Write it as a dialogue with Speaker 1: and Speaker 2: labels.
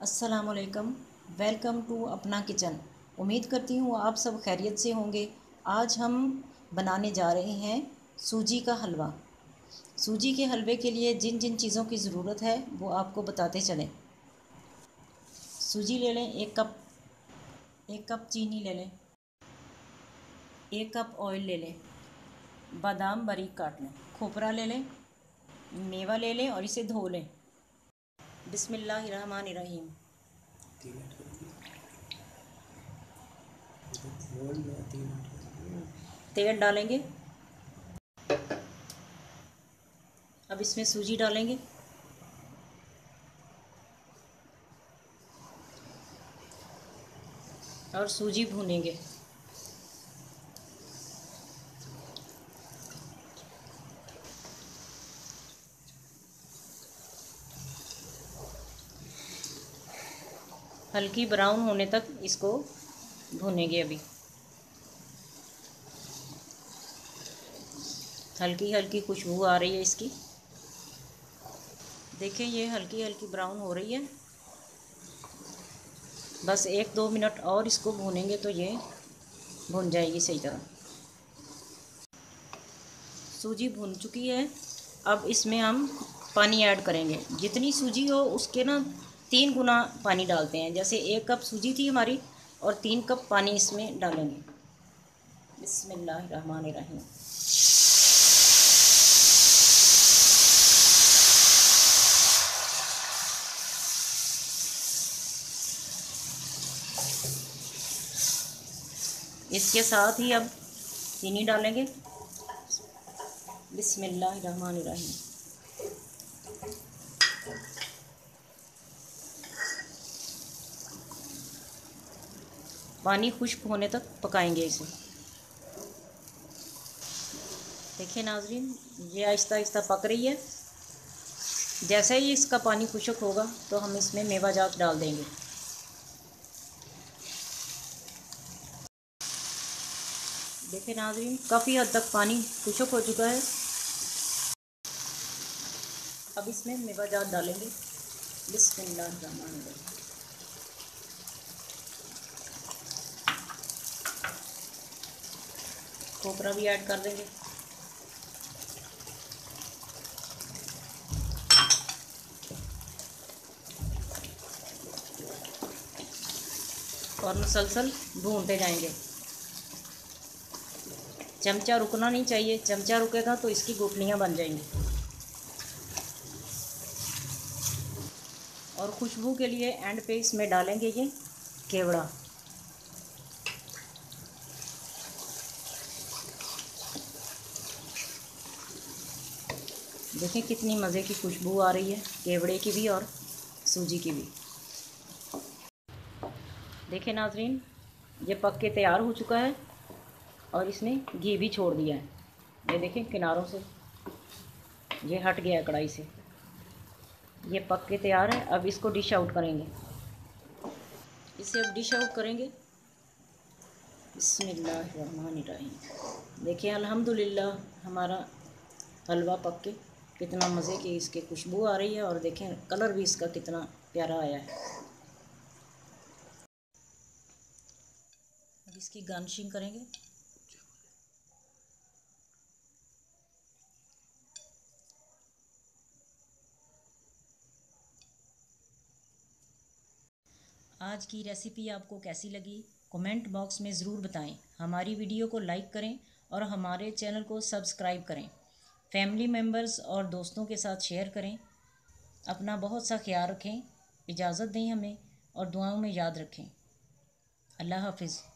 Speaker 1: असलकम welcome to अपना kitchen. उम्मीद करती हूँ आप सब खैरियत से होंगे। आज हम बनाने जा रहे हैं सूजी का हलवा। सूजी के हलवे के लिए जिन जिन चीज़ों की ज़रूरत है, वो आपको बताते चलें। सूजी ले लें एक कप एक कप चीनी ले लें। एक कप ऑयल ले लें। बादाम बारीक काट लें। खोपरा ले लें, मेवा ले लें और इसे धो लें। बिस्मिल्लाहिर्रहमानिर्रहीम। तेल डालेंगे। अब इसमें सूजी डालेंगे। और सूजी भूनेंगे। हल्की ब्राउन होने तक इसको भुनेंगे अभी। हल्की हल्की खुशबू आ रही है इसकी। देखें ये हल्की हल्की ब्राउन हो रही है। बस एक दो मिनट और इसको भूनेंगे तो ये भुन जाएगी सही तरह। सूजी भुन चुकी है। अब इसमें हम पानी ऐड करेंगे। जितनी सूजी हो, उसके ना तीन गुना पानी डालते हैं। जैसे एक कप सूजी थी हमारी और तीन कप पानी इसमें डालेंगे। बिस्मिल्लाहिर्रहमानिर्रहीम। इसके साथ ही अब चीनी डालेंगे। बिस्मिल्लाहिर्रहमानिर्रहीम। पानी खुश्क होने तक पकाएँगे इसे। देखिए नाजरीन, ये आहिस्ता आहिस्ता पक रही है। जैसे ही इसका पानी खुश्क होगा तो हम इसमें मेवा जात डाल देंगे। देखिए नाजरीन, काफ़ी हद तक पानी खुश्क हो चुका है। अब इसमें मेवा जात डालेंगे। बिस्मिल्लाह खोपरा भी ऐड कर देंगे। और मुसलसल भूनते जाएँगे। चमचा रुकना नहीं चाहिए, चमचा रुकेगा तो इसकी गुटलियाँ बन जाएँगी। और खुशबू के लिए एंड पे इसमें डालेंगे ये केवड़ा। देखें कितनी मज़े की खुशबू आ रही है, केवड़े की भी और सूजी की भी। देखें नाजरीन, ये पक के तैयार हो चुका है और इसने घी भी छोड़ दिया है। ये देखें किनारों से, ये हट गया कढ़ाई से। ये पक के तैयार है, अब इसको डिश आउट करेंगे। इसे अब डिश आउट करेंगे। बिस्मिल्लाहिर्रहमानिर्रहीम। देखिए अल्हम्दुलिल्लाह, हमारा हलवा पक के कितना मज़े की इसकी खुशबू आ रही है और देखें कलर भी इसका कितना प्यारा आया है। अब इसकी गार्निशिंग करेंगे। आज की रेसिपी आपको कैसी लगी, कमेंट बॉक्स में ज़रूर बताएँ। हमारी वीडियो को लाइक करें और हमारे चैनल को सब्सक्राइब करें। फैमिली मेंबर्स और दोस्तों के साथ शेयर करें। अपना बहुत सा ख्याल रखें, इजाज़त दें हमें और दुआओं में याद रखें। अल्लाह हाफिज़।